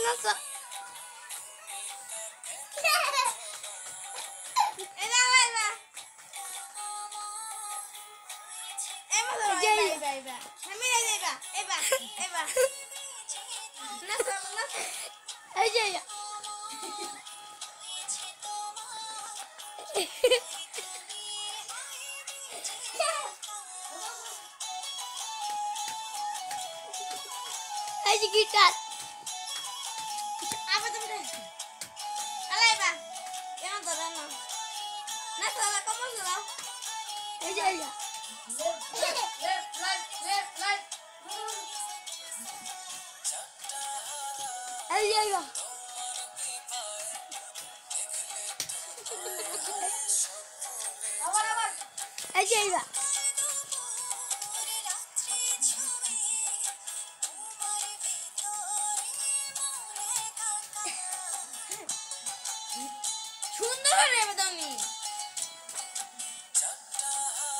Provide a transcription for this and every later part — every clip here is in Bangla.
そう。Hadi git at. না দাও এই যে এই যে এই যে এই যে আবার আবার এই যে এই যে সুন্দর করে এবার তুমি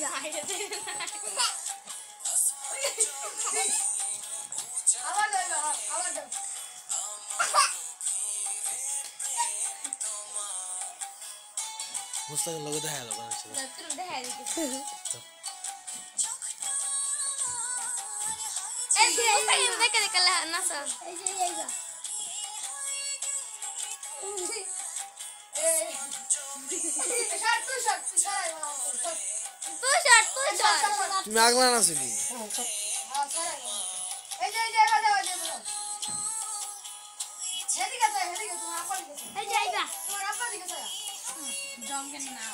dài được thế này. Áo lên rồi, áo lên rồi. Mustan लोगों तो है लोगों ने चला। तो तुम तो है लेकिन। যে তুই শট তুই শট তুমি আগলা না আছে জঙ্গেন না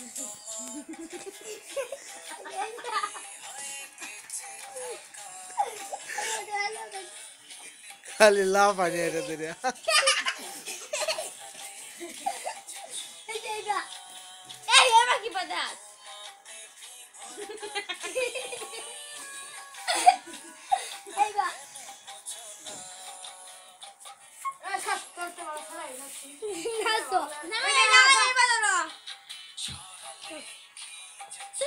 I love it. I love it. Hey, I'm not going